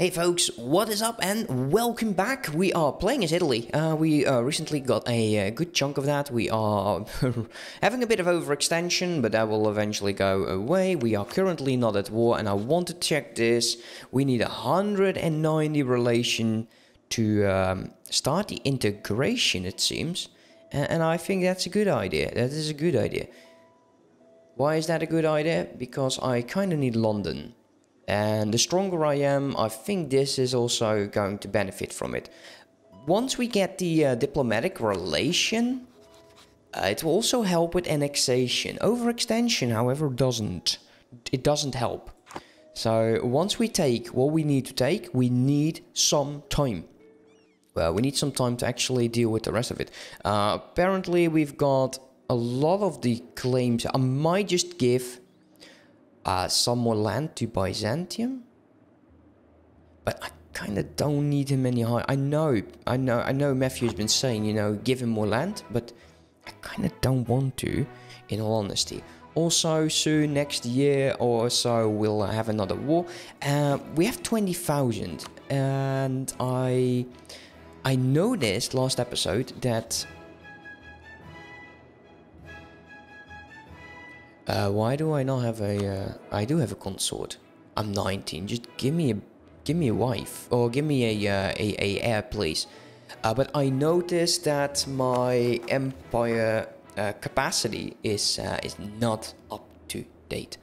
Hey folks, what is up and welcome back. We are playing as Italy. Uh, we uh, recently got a, uh, good chunk of that. We are having a bit of overextension, but that will eventually go away. We are currently not at war and I want to check this. We need 190 relation to um, start the integration, it seems. And, and I think that's a good idea. That is a good idea. Why is that a good idea? Because I kind of need London. And the stronger I am, I think this is also going to benefit from it. Once we get the uh, diplomatic relation, uh, it will also help with annexation. Overextension, however, doesn't. It doesn't help. So once we take what we need to take, we need some time. Well, we need some time to actually deal with the rest of it. Uh, apparently, we've got a lot of the claims. I might just give uh, some more land to Byzantium. But I kind of don't need him any higher. I know, I know, I know Matthew's been saying, you know, give him more land, but I kind of don't want to, in all honesty. Also, soon, next year or so, we'll have another war. Uh, we have 20,000, and I, I noticed last episode that Uh, why do I not have a? Uh, I do have a consort. I'm 19. Just give me a, give me a wife or give me a uh, a, a heir, please. Uh, but I noticed that my empire uh, capacity is is not up to date.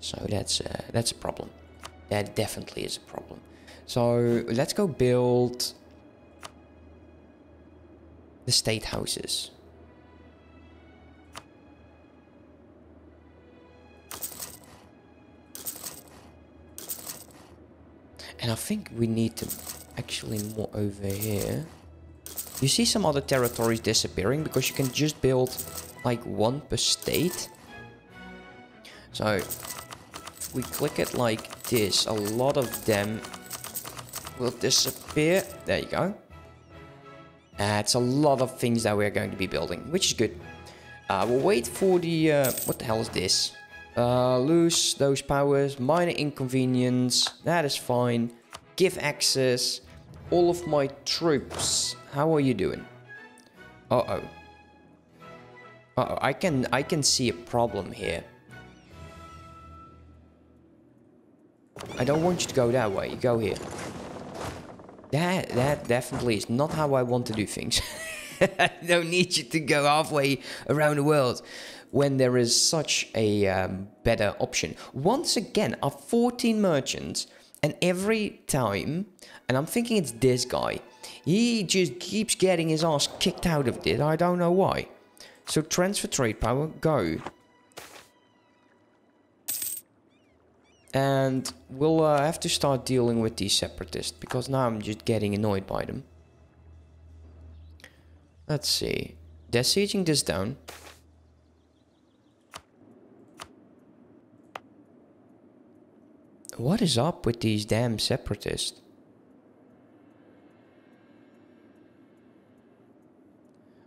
So that's that's a problem. That definitely is a problem. So let's go build the state houses. And I think we need to actually more over here. You see some other territories disappearing because you can just build like one per state. So we click it like this, a lot of them will disappear. There you go. Uh, it's a lot of things that we're going to be building, which is good. Uh, we'll wait for the... Uh, what the hell is this? Uh, lose those powers, minor inconvenience, that is fine. Give access, all of my troops. How are you doing? Uh-oh. Uh-oh, I can, I can see a problem here. I don't want you to go that way, you go here. That, that definitely is not how I want to do things. I don't need you to go halfway around the world when there is such a um, better option. Once again, our 14 merchants, and every time, and I'm thinking it's this guy, he just keeps getting his ass kicked out of it. I don't know why. So transfer trade power, go. And we'll uh, have to start dealing with these separatists, because now I'm just getting annoyed by them. Let's see. They're sieging this down. What is up with these damn separatists?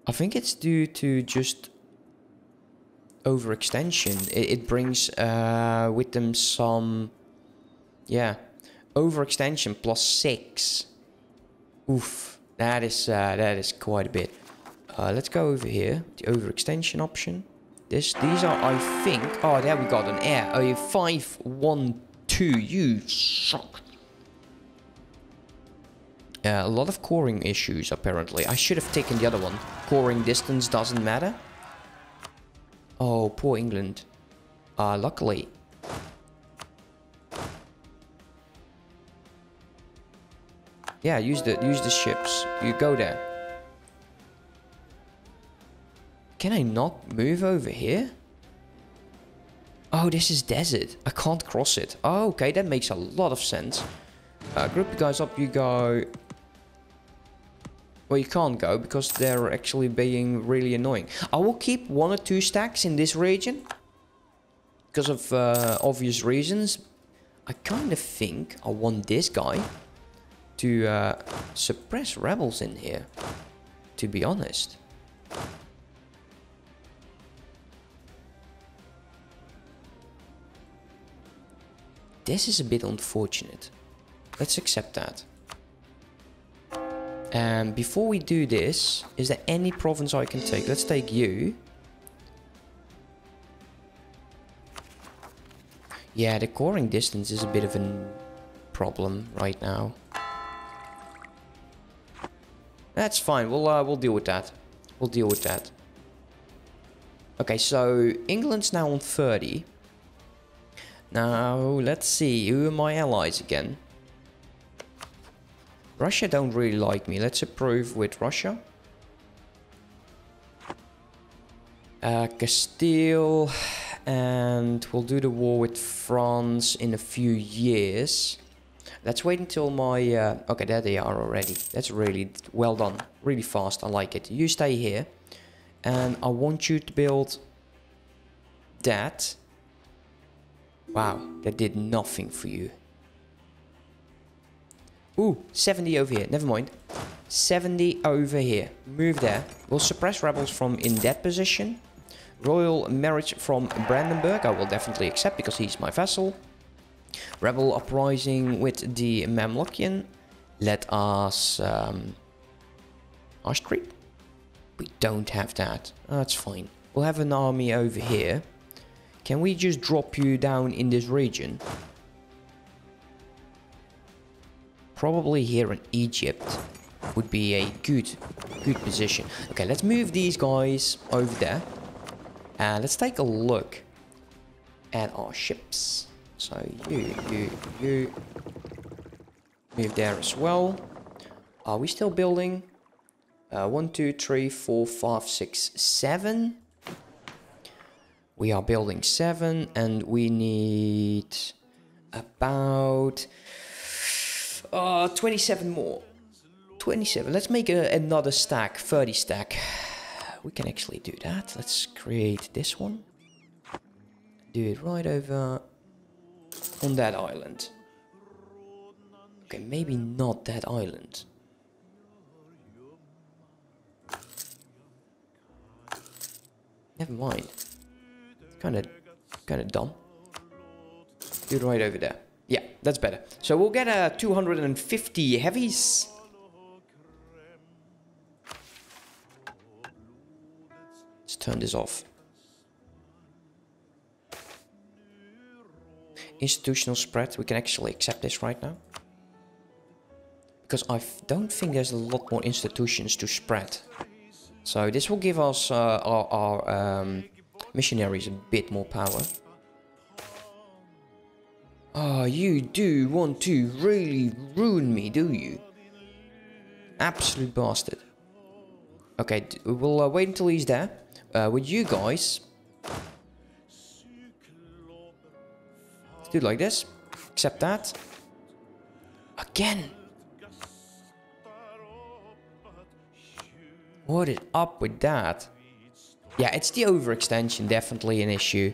I think it's due to just overextension. It, it brings uh, with them some, yeah, overextension plus six. Oof, that is uh, that is quite a bit. Uh, let's go over here, the overextension option. This, these are, I think, oh, there we got an heir. A five one you suck. Uh, a lot of coring issues, apparently. I should have taken the other one. Coring distance doesn't matter. Oh, poor England. Uh, luckily. Yeah, use the use the ships. You go there. Can I not move over here? Oh, this is desert. I can't cross it. Oh, okay, that makes a lot of sense. Uh, group you guys up, you go... Well, you can't go because they're actually being really annoying. I will keep one or two stacks in this region. Because of uh, obvious reasons. I kind of think I want this guy to uh, suppress rebels in here. To be honest. This is a bit unfortunate. let's accept that. And before we do this, is there any province I can take? Let's take you. Yeah, the coring distance is a bit of a problem right now. That's fine. We'll uh, we'll deal with that. We'll deal with that. Okay, so England's now on 30. Now, let's see. Who are my allies again? Russia don't really like me. Let's approve with Russia. Uh, Castile. And we'll do the war with France in a few years. Let's wait until my... Uh, okay, there they are already. That's really well done. Really fast. I like it. You stay here. And I want you to build that. Wow, that did nothing for you. Ooh, 70 over here. Never mind. 70 over here. Move there. We'll suppress rebels from in that position. Royal marriage from Brandenburg. I will definitely accept because he's my vassal. Rebel uprising with the Mamlukian. Let us... Um, Austrian? We don't have that. Oh, that's fine. We'll have an army over here. Can we just drop you down in this region? Probably here in Egypt would be a good, good position. Okay, let's move these guys over there. And let's take a look at our ships. So you, you, you move there as well. Are we still building? Uh, one, two, three, four, five, six, seven. We are building seven and we need about uh, 27 more. 27. Let's make a, another stack, 30 stack. We can actually do that. Let's create this one. Do it right over on that island. Okay, maybe not that island. Never mind. Kind of, kind of dumb. Do it right over there. Yeah, that's better. So we'll get a uh, 250 heavies. Let's turn this off. Institutional spread. We can actually accept this right now. Because I don't think there's a lot more institutions to spread. So this will give us uh, our, our um, missionaries a bit more power. Oh, you do want to really ruin me, do you? Absolute bastard. Okay, we'll uh, wait until he's there. Uh, with you guys. Do it like this. Accept that. Again. What is up with that? Yeah, it's the overextension, definitely an issue.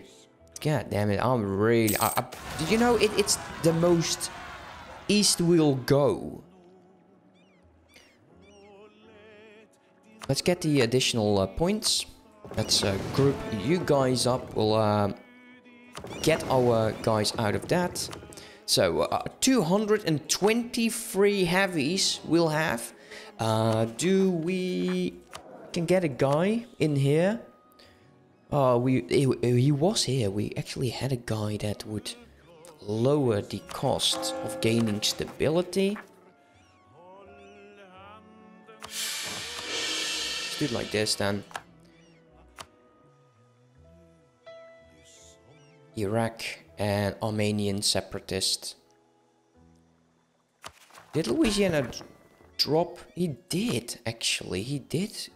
God damn it, I'm really... I, I, you know it, it's the most east we'll go? Let's get the additional uh, points. Let's uh, group you guys up. We'll uh, get our guys out of that. So, uh, 223 heavies we'll have. Uh, do we can get a guy in here. Uh, we he, he was here. We actually had a guy that would lower the cost of gaining stability. Let's do it like this then. Iraq and Armenian separatists. Did Louisiana drop? He did, actually. He did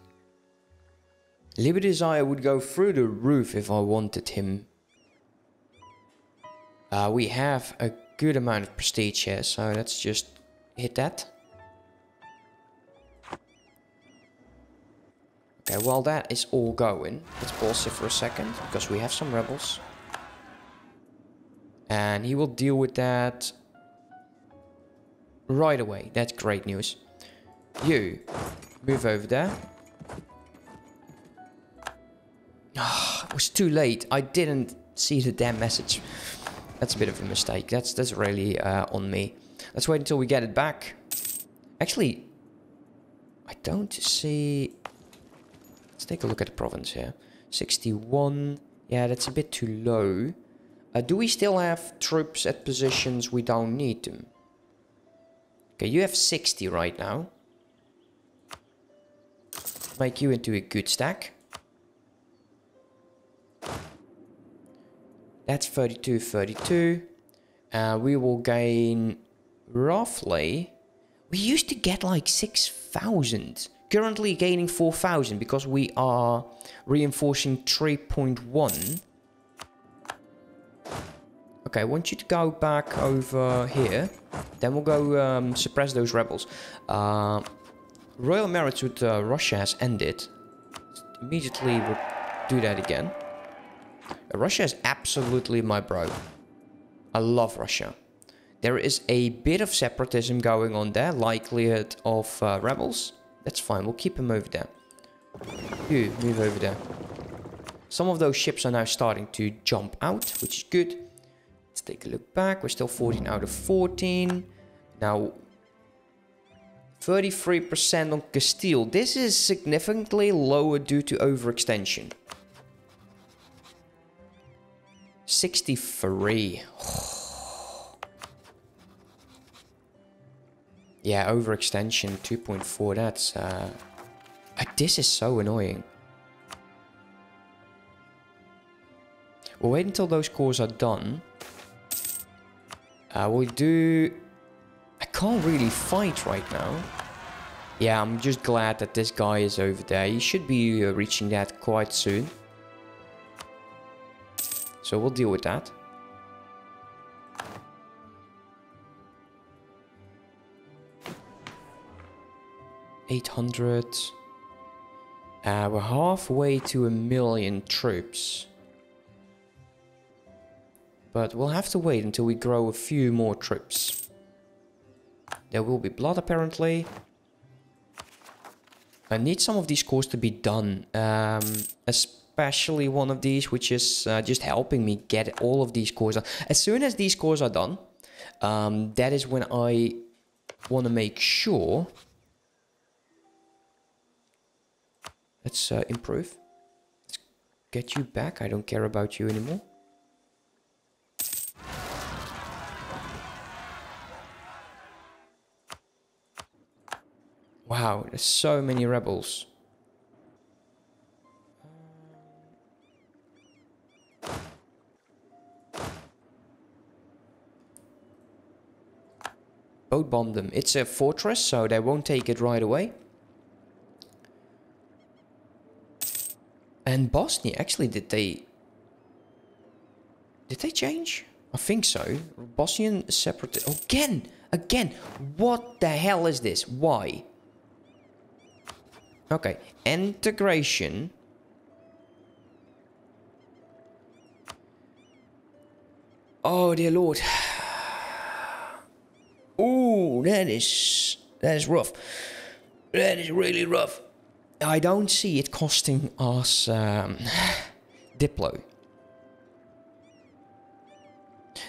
Liberty Desire would go through the roof if I wanted him. Uh, we have a good amount of prestige here, so let's just hit that. Okay, while that is all going, let's pause it for a second, because we have some rebels. And he will deal with that right away. That's great news. You, move over there. Oh, it was too late. I didn't see the damn message. That's a bit of a mistake. That's that's really uh, on me. Let's wait until we get it back. Actually, I don't see... Let's take a look at the province here. 61. Yeah, that's a bit too low. Uh, do we still have troops at positions we don't need them? Okay, you have 60 right now. Make you into a good stack. That's 32, 32. Uh, we will gain roughly... We used to get like 6,000. Currently gaining 4,000 because we are reinforcing 3.1. Okay, I want you to go back over here. Then we'll go um, suppress those rebels. Uh, Royal marriage with uh, Russia has ended. Immediately we'll do that again. Russia is absolutely my bro. I love Russia. There is a bit of separatism going on there. Likelihood of uh, rebels. That's fine. We'll keep him over there. You, move over there. Some of those ships are now starting to jump out, which is good. Let's take a look back. We're still 14 out of 14. Now, 33% on Castile. This is significantly lower due to overextension. 63. yeah, overextension 2.4. That's... Uh, this is so annoying. We'll wait until those cores are done. Uh, we'll do... I can't really fight right now. Yeah, I'm just glad that this guy is over there. He should be uh, reaching that quite soon. So we'll deal with that. Eight hundred. Uh, we're halfway to a million troops. But we'll have to wait until we grow a few more troops. There will be blood apparently. I need some of these cores to be done. Um, especially one of these, which is uh, just helping me get all of these cores. As soon as these cores are done, um, that is when I want to make sure... Let's uh, improve. Let's get you back. I don't care about you anymore. Wow, there's so many rebels. Boat bomb them. It's a fortress, so they won't take it right away. And Bosnia, actually, did they... Did they change? I think so. Bosnian separate... Again! Again! What the hell is this? Why? Okay, integration. Oh dear lord. Oh, that is that is rough. That is really rough. I don't see it costing us um, Diplo.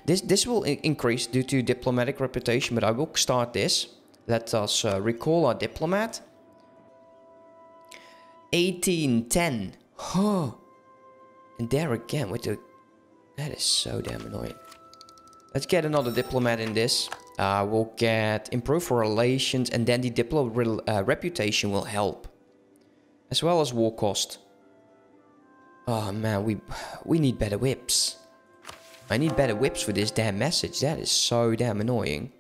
This this will increase due to diplomatic reputation, but I will start this. Let us uh, recall our diplomat. 1810. Huh. And there again with the... That is so damn annoying. Let's get another diplomat in this. Uh, we'll get improved relations and then the diplo re uh, reputation will help. As well as war cost. Oh man, we we need better whips. I need better whips for this damn message. That is so damn annoying.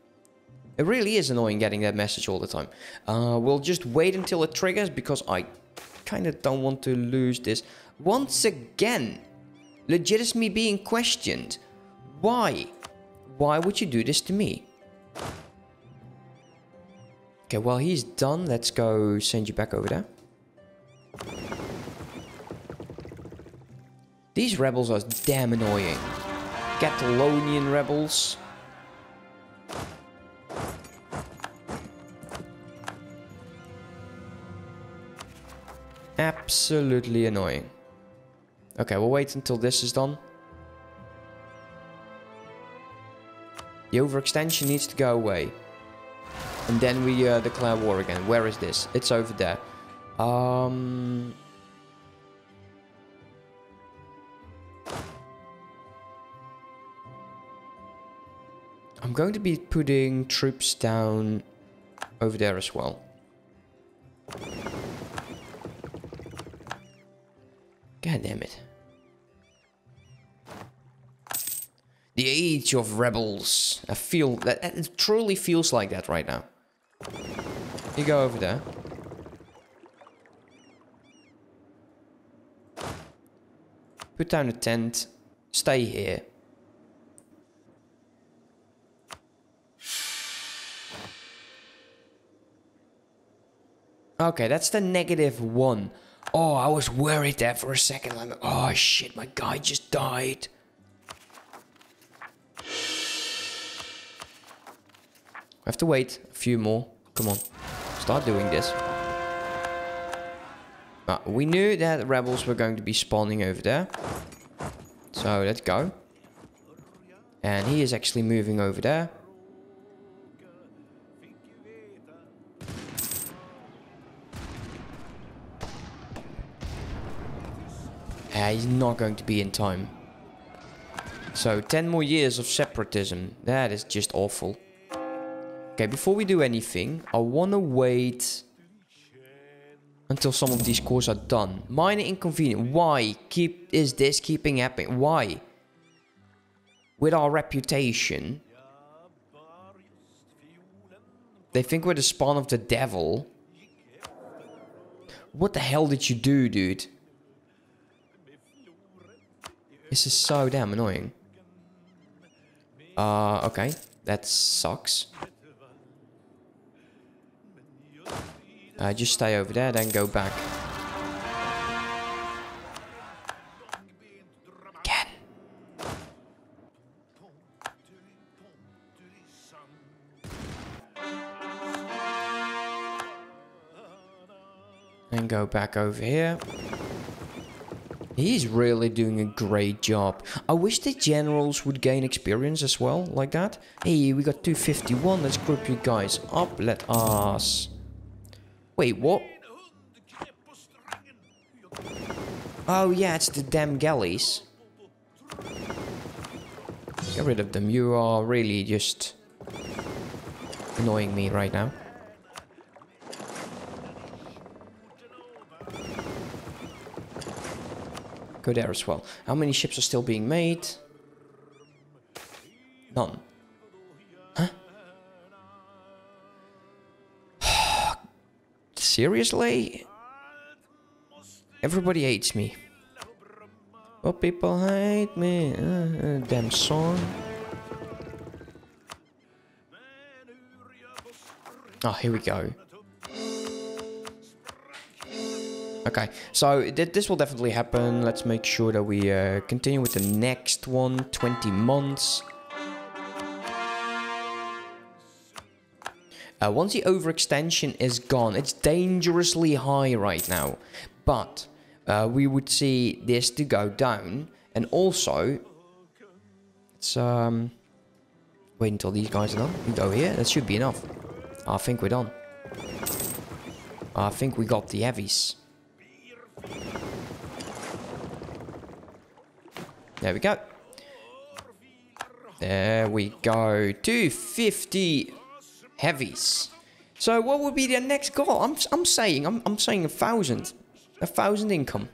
It really is annoying getting that message all the time. Uh, we'll just wait until it triggers because I kind of don't want to lose this. Once again, legitimacy being questioned. Why? Why would you do this to me? Okay, well, he's done. Let's go send you back over there. These rebels are damn annoying. Catalonian rebels. Absolutely annoying. Okay, we'll wait until this is done. The overextension needs to go away. And then we uh, declare war again. Where is this? It's over there. Um... I'm going to be putting troops down over there as well. God damn it. The age of rebels. I feel that it truly feels like that right now. You go over there. Put down a tent. Stay here. Okay, that's the negative one. Oh, I was worried there for a second. Like, oh shit, my guy just died. Have to wait a few more. Come on, start doing this. Uh, we knew that rebels were going to be spawning over there. So let's go. And he is actually moving over there. Uh, he's not going to be in time. So 10 more years of separatism. That is just awful. Okay, before we do anything, I want to wait until some of these cores are done. Minor inconvenient. Why keep is this keeping happening? Why? With our reputation, they think we're the spawn of the devil. What the hell did you do, dude? This is so damn annoying. Uh, okay. That sucks. Uh, just stay over there, then go back. Again. And go back over here. He's really doing a great job. I wish the generals would gain experience as well, like that. Hey, we got 251. Let's group you guys up. Let us... Wait, what? Oh, yeah, it's the damn galleys. Get rid of them. You are really just annoying me right now. Go there as well. How many ships are still being made? None. Seriously? Everybody hates me. Oh, people hate me. Uh, uh, damn song. Oh, here we go. Okay, so th this will definitely happen. Let's make sure that we uh, continue with the next one, 20 months. Uh, once the overextension is gone, it's dangerously high right now. But uh, we would see this to go down. And also, let's um, wait until these guys are done. We go here. That should be enough. I think we're done. I think we got the heavies. There we go. There we go. 250 heavies. So what would be the next goal? I'm, I'm saying, I'm, I'm saying a thousand. A thousand income.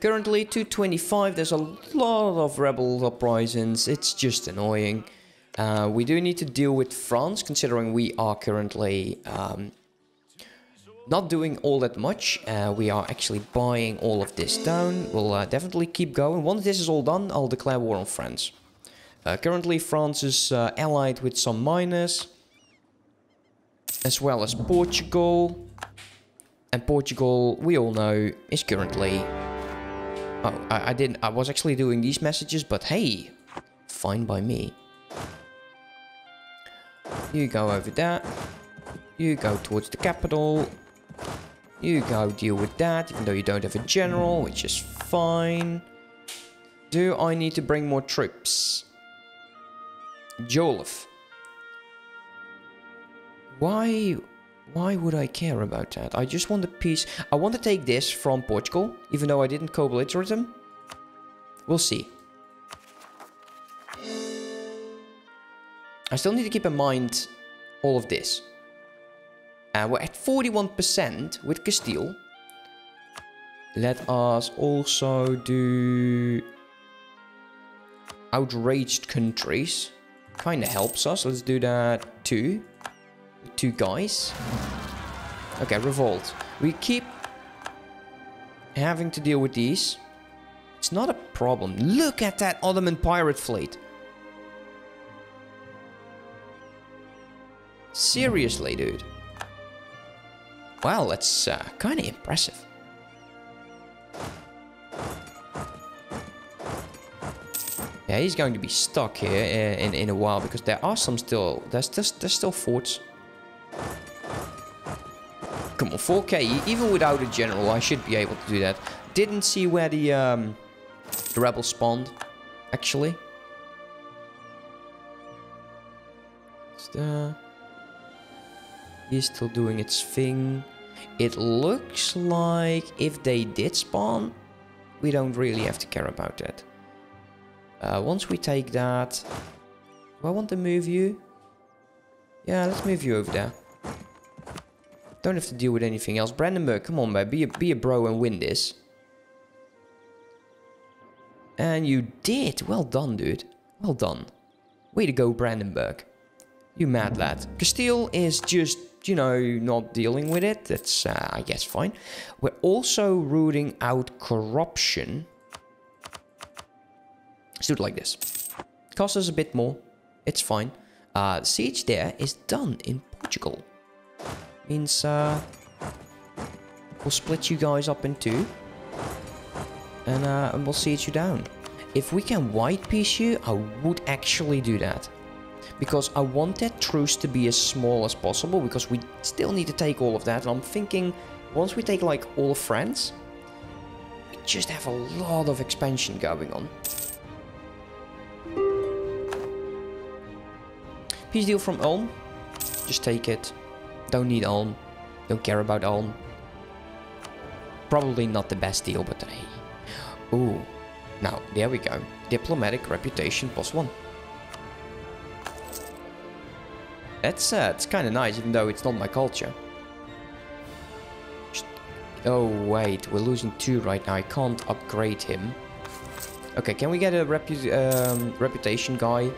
Currently 225. There's a lot of rebel uprisings. It's just annoying. Uh, we do need to deal with France, considering we are currently um, not doing all that much. Uh, we are actually buying all of this down. We'll uh, definitely keep going. Once this is all done, I'll declare war on France. Uh, currently, France is uh, allied with some minors. As well as Portugal. And Portugal, we all know, is currently... Oh, I, I didn't... I was actually doing these messages, but hey, fine by me. You go over that. You go towards the capital. You go deal with that, even though you don't have a general, which is fine. Do I need to bring more troops? Jolif. Why why would I care about that? I just want the peace. I want to take this from Portugal, even though I didn't co-belligerate them. We'll see. I still need to keep in mind all of this. And we're at 41% with Castile. Let us also do outraged countries. Kinda helps us. Let's do that too. Two guys. Okay, revolt. We keep having to deal with these. It's not a problem. Look at that Ottoman pirate fleet. Seriously, dude. Wow, that's uh, kind of impressive. Yeah, he's going to be stuck here in, in, in a while because there are some still... There's, there's, there's still forts. Come on, 4k. Even without a general, I should be able to do that. Didn't see where the, um, the rebels spawned, actually. There... He's still doing its thing. It looks like if they did spawn, we don't really have to care about that. Uh, once we take that... Do I want to move you? Yeah, let's move you over there. Don't have to deal with anything else. Brandenburg, come on, man. Be a, be a bro and win this. And you did. Well done, dude. Well done. Way to go, Brandenburg. You mad lad. Castile is just, you know, not dealing with it. That's, uh, I guess, fine. We're also rooting out corruption. Let's do it like this. Costs us a bit more. It's fine. Uh, siege there is done in Portugal. Means uh, we'll split you guys up in two. And, uh, and we'll siege you down. If we can white peace you, I would actually do that. Because I want that truce to be as small as possible, because we still need to take all of that. And I'm thinking, once we take like all of France, we just have a lot of expansion going on. Peace deal from Ulm. Just take it. Don't need Ulm. Don't care about Ulm. Probably not the best deal, but hey. Ooh. Now, there we go. Diplomatic reputation plus one. That's, uh, it's kind of nice, even though it's not my culture. Oh, wait. We're losing two right now. I can't upgrade him. Okay, can we get a repu um, reputation guy?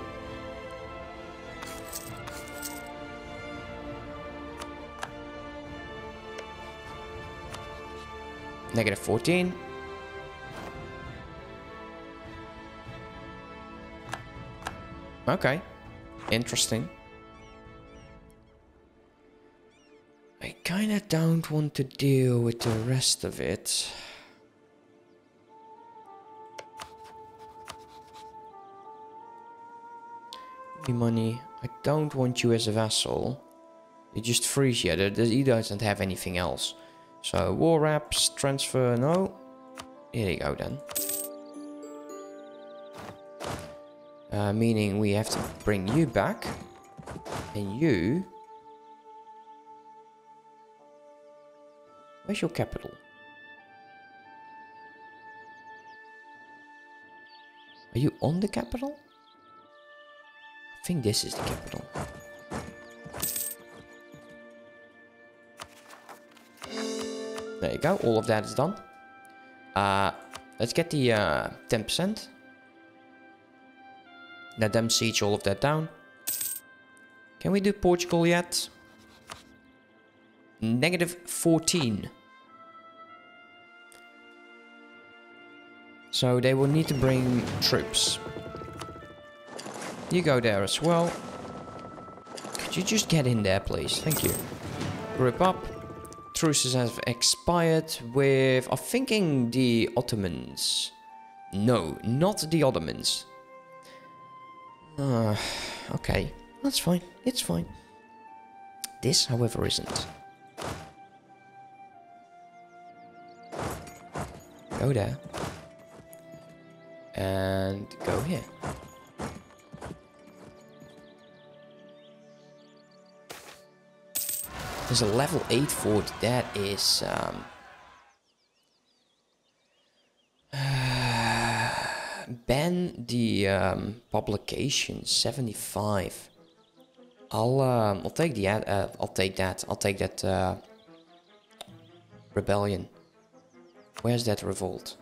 Negative 14. Okay. Interesting. I kinda don't want to deal with the rest of it. money. I don't want you as a vassal. It just freeze you. He doesn't have anything else. So war wraps, transfer, no. Here you go then. Uh, meaning we have to bring you back. And you... Where's your capital? Are you on the capital? I think this is the capital. There you go. All of that is done. Uh, let's get the uh, 10%. Uh, Let them siege all of that down. Can we do Portugal yet? Negative 14. So they will need to bring troops. You go there as well. Could you just get in there, please? Thank you. Group up truces have expired with, I'm thinking the Ottomans. No, not the Ottomans. Uh, okay, that's fine, it's fine. This, however, isn't. Go there. And go here. There's a level 8 fort. That is... Um, ban the um, publication. 75 I'll um, I'll take the ad uh, I'll take that. I'll take that uh, rebellion. Where's that revolt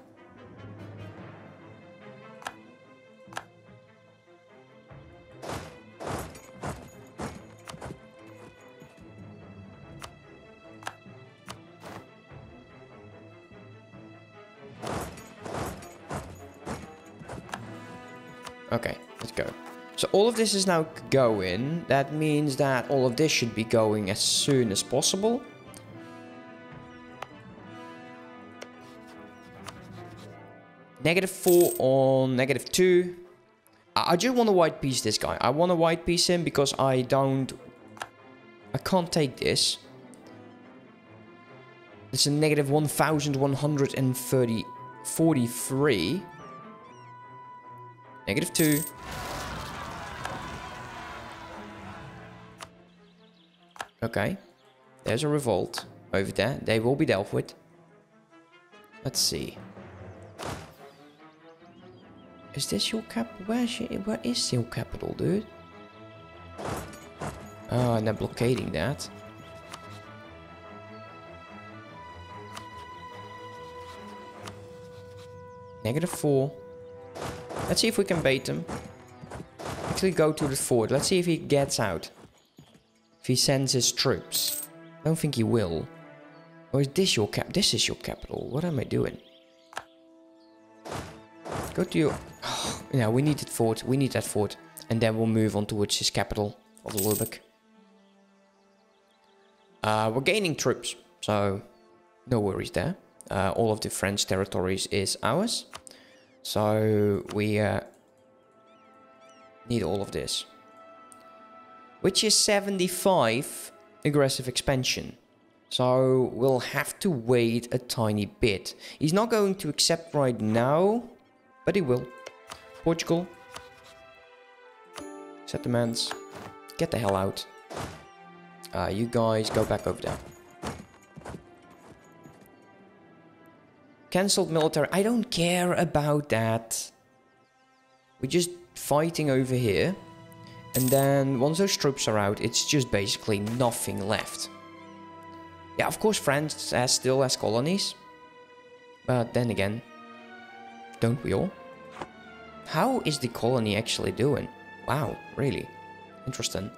of this is now going. That means that all of this should be going as soon as possible. Negative 4 on negative 2. I just want to white peace this guy. I want to white peace him because I don't... I can't take this. It's a negative 1130... 43. Negative 2. Okay. There's a revolt over there. They will be dealt with. Let's see. Is this your cap? Where's your, where is your capital, dude? Oh, and they're blockading that. Negative 4. Let's see if we can bait him. Actually go to the fort. Let's see if he gets out. If he sends his troops. I don't think he will. Or is this your cap? This is your capital. What am I doing? Go to your... Oh, yeah, we need that fort. We need that fort. And then we'll move on towards his capital of Lübeck. Uh, we're gaining troops. So, no worries there. Uh, all of the French territories is ours. So we uh, need all of this. Which is 75 aggressive expansion. So we'll have to wait a tiny bit. He's not going to accept right now, but he will. Portugal. Set demands. Get the hell out. Uh, you guys go back over there. Cancelled military. I don't care about that. We're just fighting over here. And then once those troops are out, it's just basically nothing left. Yeah, of course France has, still has colonies. But then again, don't we all? How is the colony actually doing? Wow, really? Interesting.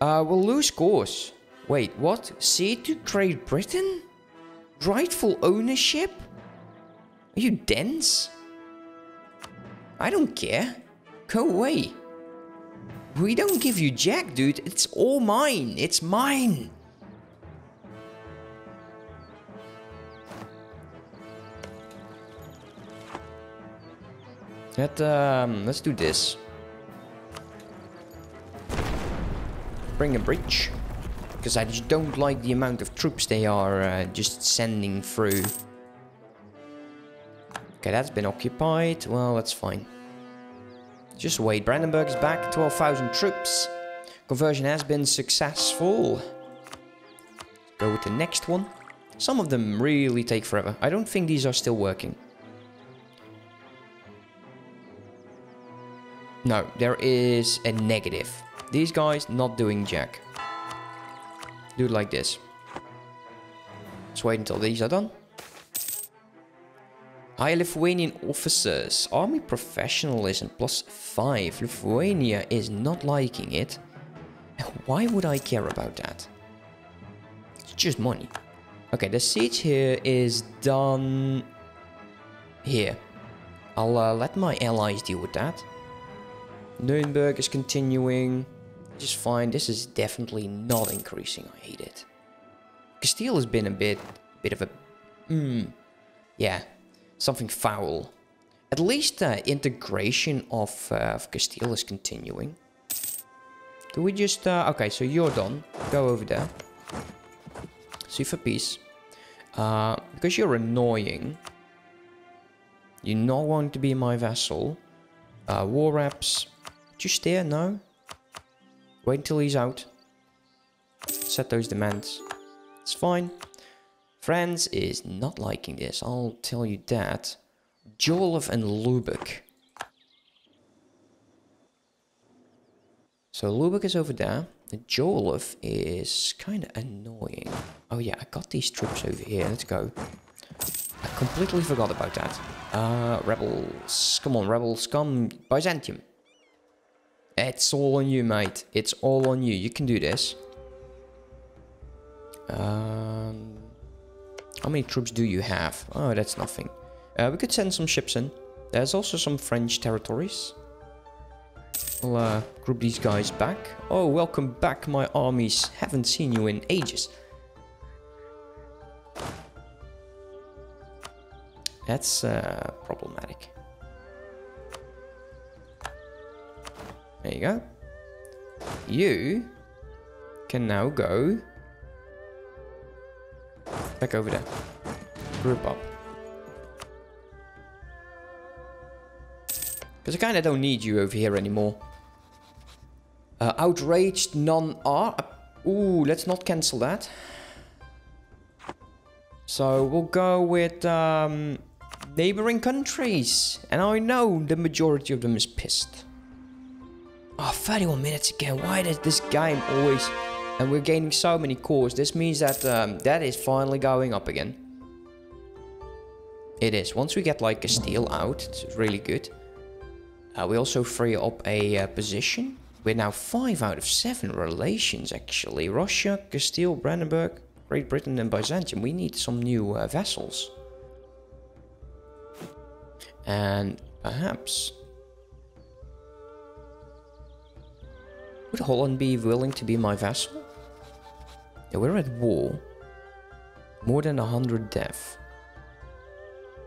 Uh, we'll lose course. Wait, what? See to Great Britain? Rightful ownership? Are you dense? I don't care. Go away. We don't give you jack, dude. It's all mine. It's mine. Let, um, let's do this. Bring a breach. Because I just don't like the amount of troops they are uh, just sending through. Okay, that's been occupied. Well, that's fine. Just wait. Brandenburg is back. 12,000 troops. Conversion has been successful. Go with the next one. Some of them really take forever. I don't think these are still working. No, there is a negative. These guys not doing jack. Do it like this. Let's wait until these are done. High Lithuanian officers. Army professionalism plus 5. Lithuania is not liking it. Why would I care about that? It's just money. Okay, the siege here is done here. I'll uh, let my allies deal with that. Nuremberg is continuing just fine. This is definitely not increasing. I hate it. Castile has been a bit, bit of a, hmm, yeah, something foul. At least the integration of, uh, of Castile is continuing. Do we just, uh, okay, so you're done. Go over there. See for peace. Uh, because you're annoying. You're not going to be my vassal. Uh, war reps. Just there, no? Wait until he's out. set those demands. It's fine. France is not liking this, I'll tell you that. Jolof and Lubeck. So Lubeck is over there. The Jolof is kind of annoying. Oh yeah, I got these troops over here. Let's go. I completely forgot about that. Uh, rebels. Come on, rebels. Come. Byzantium. It's all on you, mate. It's all on you. You can do this. Um, how many troops do you have? Oh, that's nothing. Uh, we could send some ships in. There's also some French territories. We'll uh, group these guys back. Oh, welcome back, my armies. Haven't seen you in ages. That's uh, problematic. There you go. You can now go back over there. Group up. Because I kind of don't need you over here anymore. Uh, outraged, none are. Ooh, let's not cancel that. So we'll go with um, neighboring countries. And I know the majority of them is pissed. Oh, 31 minutes again. Why does this game always... And we're gaining so many cores. This means that um, that is finally going up again. It is. Once we get like a steel out, it's really good. Uh, we also free up a uh, position. We're now 5 out of 7 relations actually. Russia, Castile, Brandenburg, Great Britain and Byzantium. We need some new uh, vessels. And perhaps Would Holland be willing to be my vassal? Yeah, we're at war. More than a hundred death.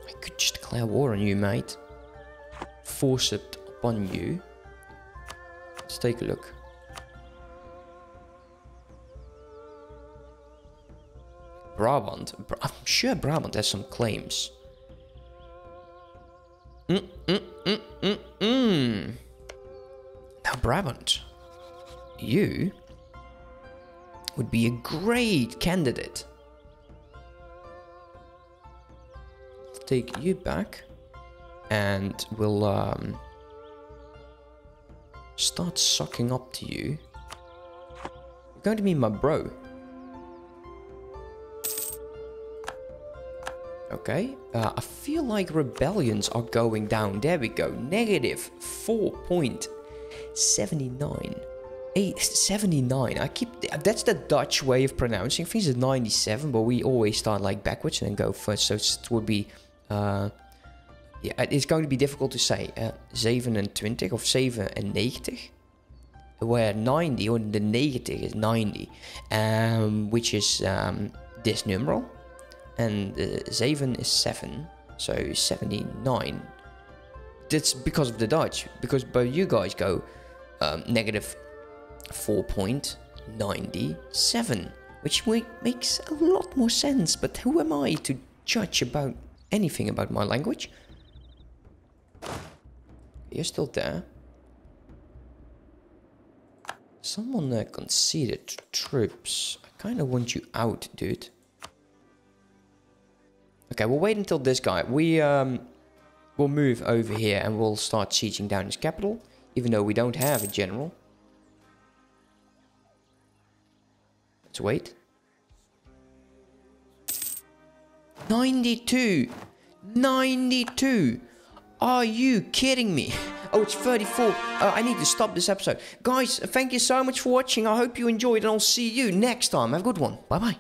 I could just declare war on you, mate. Force it upon you. Let's take a look. Brabant. I'm sure Brabant has some claims. Mm, mm, mm, mm, mm. Now Brabant you would be a great candidate. Take you back and we'll um, start sucking up to you. You're going to be my bro. Okay, uh, I feel like rebellions are going down. There we go. Negative 4.79. 79. I keep that's the Dutch way of pronouncing things. It's 97, but we always start like backwards and then go first. So it would be, uh, yeah, it's going to be difficult to say. Uh, 27 of 97, where 90 or the negative is 90, um, which is um, this numeral, and uh, 7 is 7, so 79. That's because of the Dutch, because but you guys go um, negative 4.97, which makes a lot more sense, but who am I to judge about anything about my language? You're still there. Someone uh, conceded troops. I kind of want you out, dude. Okay, we'll wait until this guy. We um, will move over here and we'll start sieging down his capital, even though we don't have a general. Let's wait. 92! 92! Are you kidding me? Oh, it's 34. Uh, I need to stop this episode. Guys, thank you so much for watching. I hope you enjoyed and I'll see you next time. Have a good one. Bye-bye.